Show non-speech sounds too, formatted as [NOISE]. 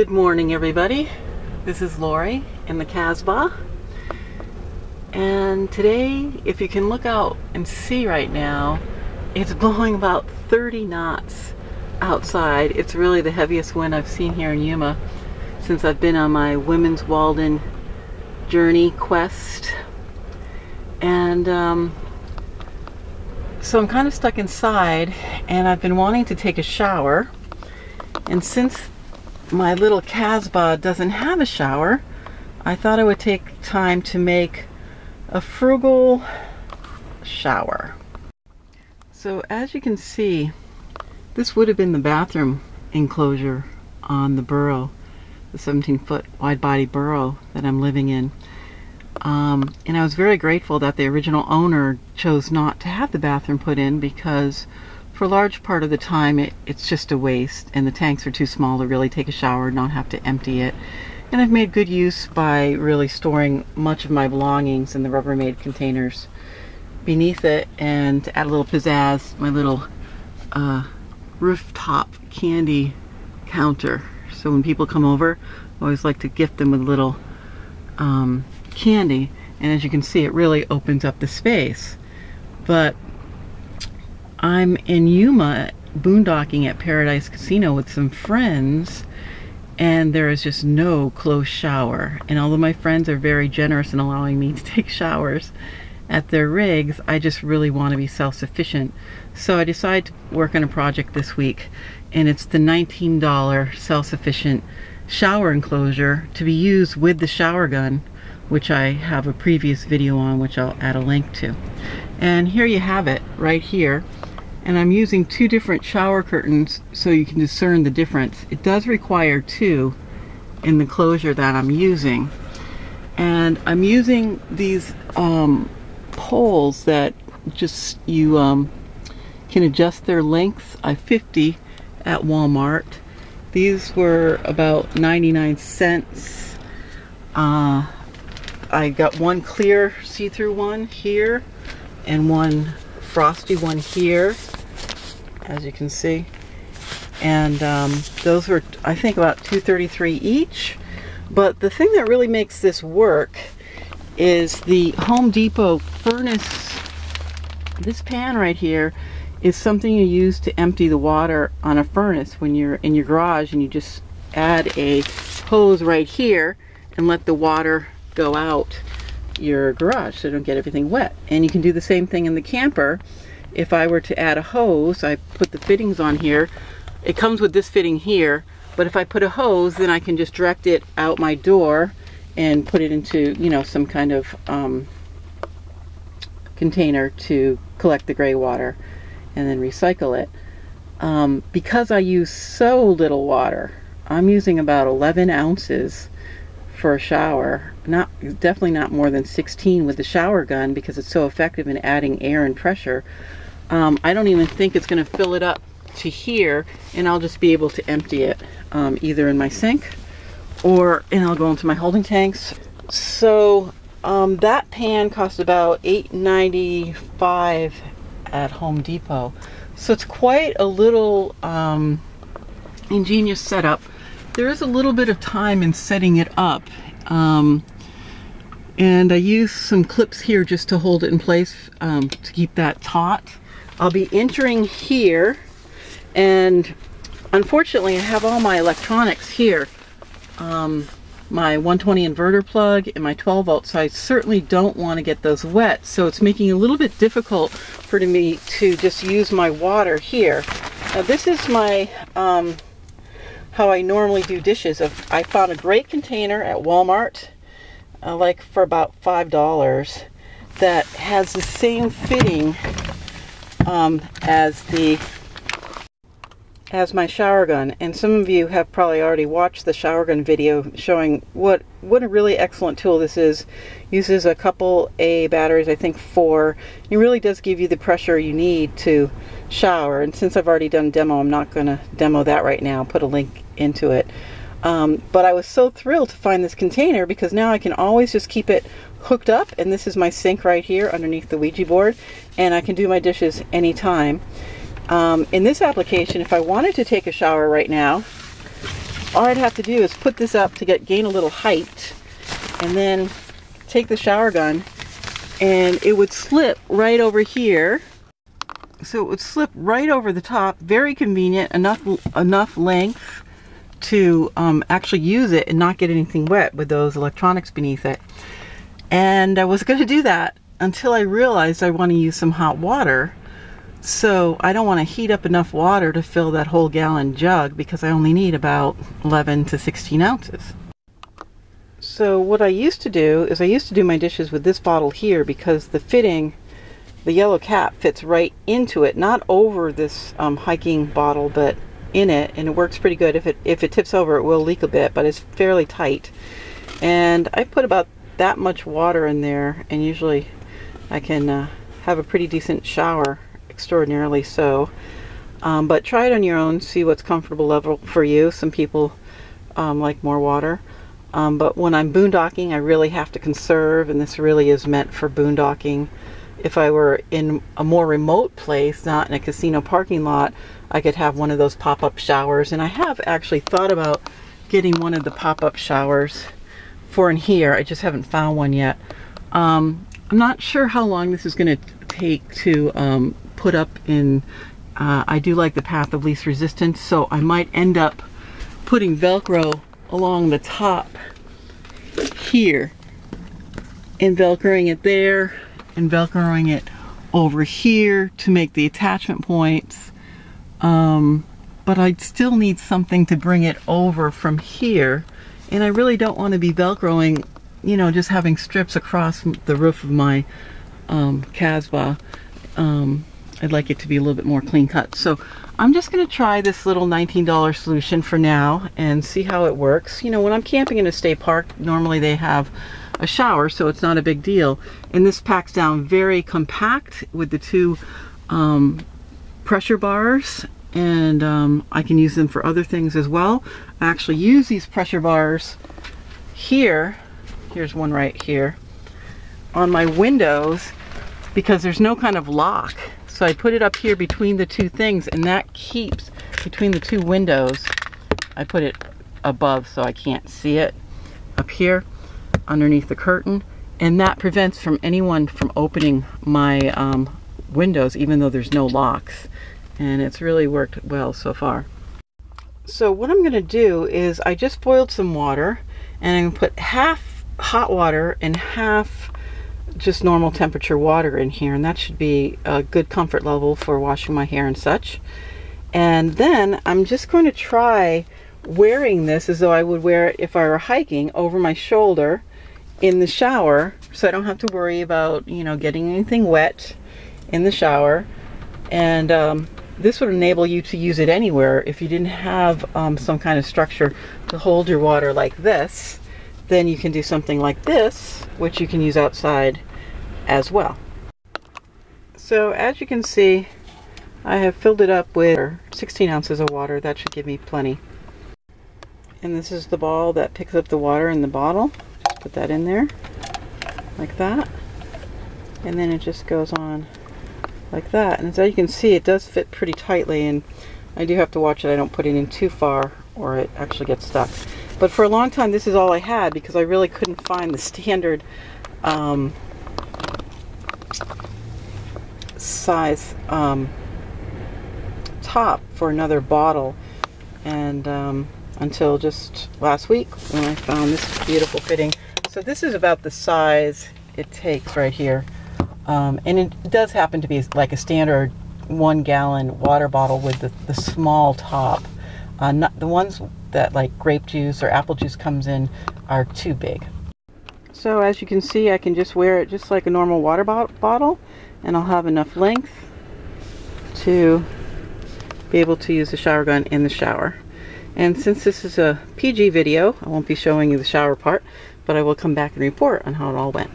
Good morning, everybody. This is Laurie in the Casbah. And today, if you can look out and see right now, it's [LAUGHS] blowing about 30 knots outside. It's really the heaviest wind I've seen here in Yuma since I've been on my Women's Walden journey quest. And um, so I'm kind of stuck inside and I've been wanting to take a shower. And since my little Casbah doesn't have a shower, I thought I would take time to make a frugal shower. So as you can see, this would have been the bathroom enclosure on the Burro, the 17 foot wide body Burro that I'm living in. Um, and I was very grateful that the original owner chose not to have the bathroom put in because for a large part of the time it, it's just a waste and the tanks are too small to really take a shower and not have to empty it. And I've made good use by really storing much of my belongings in the Rubbermaid containers beneath it and to add a little pizzazz, my little uh, rooftop candy counter. So when people come over, I always like to gift them with a little um, candy. And as you can see, it really opens up the space. But I'm in Yuma boondocking at Paradise Casino with some friends and there is just no close shower. And although my friends are very generous in allowing me to [LAUGHS] take showers at their rigs, I just really want to be self-sufficient. So I decided to work on a project this week and it's the $19 self-sufficient shower enclosure to be used with the shower gun which I have a previous video on which I'll add a link to. And here you have it right here and I'm using two different shower curtains so you can discern the difference. It does require two in the closure that I'm using. And I'm using these um, poles that just you um, can adjust their length. I 50 at Walmart. These were about 99 cents. Uh, I got one clear see-through one here and one frosty one here, as you can see. And um, those were, I think, about 233 each. But the thing that really makes this work is the Home Depot furnace. This pan right here is something you use to empty the water on a furnace when you're in your garage and you just add a hose right here and let the water go out your garage so don't get everything wet. And you can do the same thing in the camper. If I were to add a hose, I put the fittings on here. It comes with this fitting here, but if I put a hose, then I can just direct it out my door and put it into, you know, some kind of um, container to collect the gray water and then recycle it. Um, because I use so little water, I'm using about 11 ounces for a shower. Not definitely not more than 16 with the shower gun because it's so effective in adding air and pressure. Um, I don't even think it's going to fill it up to here, and I'll just be able to empty it um, either in my sink or and I'll go into my holding tanks. So um, that pan cost about $8.95 at Home Depot. So it's quite a little um, ingenious setup there is a little bit of time in setting it up. Um, and I use some clips here just to hold it in place um, to keep that taut. I'll be entering here and unfortunately I have all my electronics here. Um, my 120 inverter plug and my 12 volt so I certainly don't want to get those wet so it's making it a little bit difficult for me to just use my water here. Now this is my um, how I normally do dishes. I found a great container at Walmart, uh, like for about $5, that has the same fitting um, as the as my shower gun and some of you have probably already watched the shower gun video showing what what a really excellent tool this is. Uses a couple A batteries I think four. It really does give you the pressure you need to shower and since I've already done demo I'm not gonna demo that right now put a link into it. Um, but I was so thrilled to find this container because now I can always just keep it hooked up and this is my sink right here underneath the Ouija board and I can do my dishes anytime um, in this application, if I wanted to take a shower right now, all I'd have to do is put this up to get gain a little height and then take the shower gun and it would slip right over here. So it would slip right over the top very convenient enough enough length to um, actually use it and not get anything wet with those electronics beneath it. And I was going to do that until I realized I want to use some hot water so I don't want to heat up enough water to fill that whole gallon jug because I only need about 11 to 16 ounces. So what I used to do is I used to do my dishes with this bottle here because the fitting, the yellow cap fits right into it, not over this um, hiking bottle, but in it, and it works pretty good. If it if it tips over, it will leak a bit, but it's fairly tight. And I put about that much water in there, and usually I can uh, have a pretty decent shower extraordinarily so. Um, but try it on your own, see what's comfortable level for you. Some people um, like more water. Um, but when I'm boondocking, I really have to conserve, and this really is meant for boondocking. If I were in a more remote place, not in a casino parking lot, I could have one of those pop-up showers. And I have actually thought about getting one of the pop-up showers for in here. I just haven't found one yet. Um, I'm not sure how long this is going to take to um, put up in, uh, I do like the path of least resistance, so I might end up putting Velcro along the top here and Velcroing it there and Velcroing it over here to make the attachment points. Um, but I'd still need something to bring it over from here. And I really don't want to be Velcroing, you know, just having strips across the roof of my um, Casbah. Um, I'd like it to be a little bit more clean cut. So I'm just going to try this little $19 solution for now and see how it works. You know, when I'm camping in a state park, normally they have a shower, so it's not a big deal. And this packs down very compact with the two um, pressure bars and um, I can use them for other things as well. I actually use these pressure bars here, here's one right here, on my windows because there's no kind of lock so I put it up here between the two things and that keeps between the two windows. I put it above so I can't see it up here underneath the curtain and that prevents from anyone from opening my um, windows even though there's no locks and it's really worked well so far. So what I'm going to do is I just boiled some water and I'm going to put half hot water and half just normal temperature water in here and that should be a good comfort level for washing my hair and such. And then I'm just going to try wearing this as though I would wear it if I were hiking over my shoulder in the shower so I don't have to worry about, you know, getting anything wet in the shower. And um, this would enable you to use it anywhere if you didn't have um, some kind of structure to hold your water like this then you can do something like this, which you can use outside as well. So as you can see, I have filled it up with 16 ounces of water. That should give me plenty. And this is the ball that picks up the water in the bottle. Just put that in there, like that. And then it just goes on like that. And as you can see, it does fit pretty tightly. And I do have to watch it I don't put it in too far or it actually gets stuck. But for a long time, this is all I had because I really couldn't find the standard um, size um, top for another bottle. And um, until just last week when I found this beautiful fitting. So this is about the size it takes right here. Um, and it does happen to be like a standard one gallon water bottle with the, the small top. Uh, not, the ones that like grape juice or apple juice comes in are too big. So as you can see, I can just wear it just like a normal water bottle and I'll have enough length to be able to use the shower gun in the shower. And since this is a PG video, I won't be showing you the shower part, but I will come back and report on how it all went.